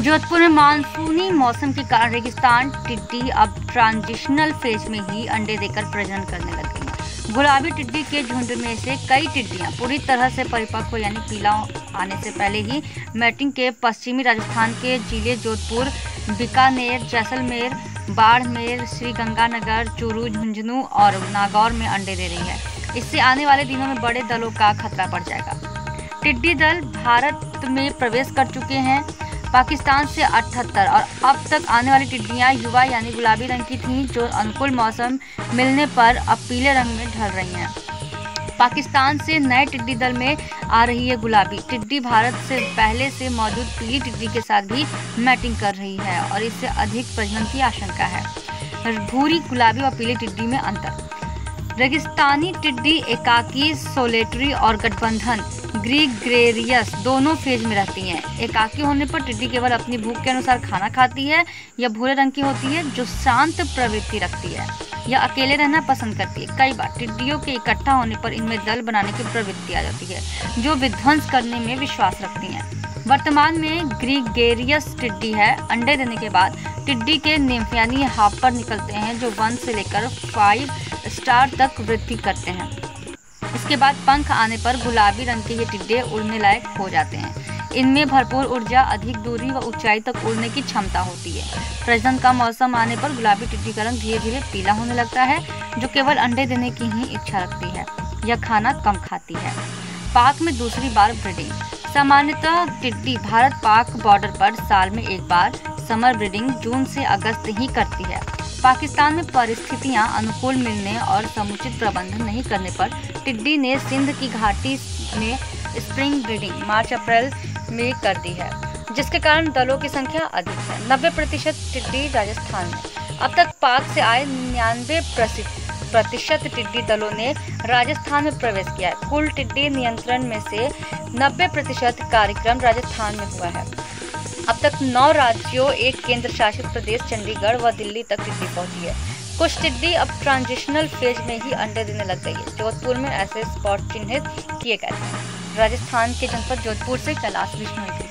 जोधपुर में मानसूनी मौसम के कारण रेगिस्तान, टिड्डी अब ट्रांजिशनल फ़ेज़ में ही अंडे देकर प्रजनन करने लग गई गुलाबी टिड्डी के झुंड में से कई टिड्डियाँ पूरी तरह से परिपक्व, यानी पीला आने से पहले ही मैटिंग के पश्चिमी राजस्थान के ज़िले जोधपुर, बीकानेर, जैसलमेर, बाड़मेर श्री गंगानगर चूरू, झुंझुनू और नागौर में अंडे दे रही है। इससे आने वाले दिनों में बड़े दलों का खतरा बढ़ जाएगा। टिड्डी दल भारत में प्रवेश कर चुके हैं। पाकिस्तान से 78 और अब तक आने वाली टिड्डियाँ युवा यानी गुलाबी रंग की थीं, जो अनुकूल मौसम मिलने पर अब पीले रंग में ढल रही हैं। पाकिस्तान से नए टिड्डी दल में आ रही है गुलाबी। टिड्डी भारत से पहले से मौजूद पीली टिड्डी के साथ भी मैटिंग कर रही है और इससे अधिक प्रजनन की आशंका है। भूरी, गुलाबी और पीली टिड्डी में अंतर। रेगिस्तानी टिड्डी एकाकी, सोलेटरी और गठबंधन ग्रीक ग्रेरियस दोनों फ़ेज़ में रहती हैं। एकाकी होने पर टिड्डी केवल अपनी भूख के अनुसार खाना खाती है, या भूरे रंग की होती है, जो शांत प्रवृत्ति रखती है, या अकेले रहना पसंद करती है। कई बार टिड्डियों के इकट्ठा होने पर इनमें दल बनाने की प्रवृत्ति आ जाती है, जो विध्वंस करने में विश्वास रखती हैं। वर्तमान में ग्रीगेरियस टिड्डी है। अंडे देने के बाद टिड्डी के निम्फ यानी हापर निकलते हैं, जो वन से लेकर फाइव स्टार तक वृद्धि करते हैं। इसके बाद पंख आने पर गुलाबी रंग के ये टिड्डे उड़ने लायक हो जाते हैं। इनमें भरपूर ऊर्जा, अधिक दूरी व ऊंचाई तक उड़ने की क्षमता होती है। प्रजनन का मौसम आने पर गुलाबी टिड्डी का रंग धीरे धीरे पीला होने लगता है, जो केवल अंडे देने की ही इच्छा रखती है यह खाना कम खाती है। पाक में दूसरी बार ब्रीडिंग। सामान्यतः टिड्डी भारत पाक बॉर्डर पर साल में एक बार, समर ब्रीडिंग जून से अगस्त ही करती है। पाकिस्तान में परिस्थितियाँ अनुकूल मिलने और समुचित प्रबंधन नहीं करने पर टिड्डी ने सिंध की घाटी में स्प्रिंग ब्रीडिंग मार्च, अप्रैल में कर दी है, जिसके कारण दलों की संख्या अधिक है। नब्बे प्रतिशत टिड्डी राजस्थान में। अब तक पाक से आए निन्यानवे प्रतिशत टिड्डी दलों ने राजस्थान में प्रवेश किया है। कुल टिड्डी नियंत्रण में से 90 प्रतिशत कार्यक्रम राजस्थान में हुआ है। अब तक नौ राज्यों, एक केंद्र शासित प्रदेश, चंडीगढ़ व दिल्ली तक टिड्डी पहुँची है। कुछ टिड्डी अब ट्रांजिशनल फ़ेज़ में ही अंडे देने लग गई है। जोधपुर में ऐसे स्पॉट चिन्हित किए गए राजस्थान के जनपद जोधपुर से कैलाश विष्णु।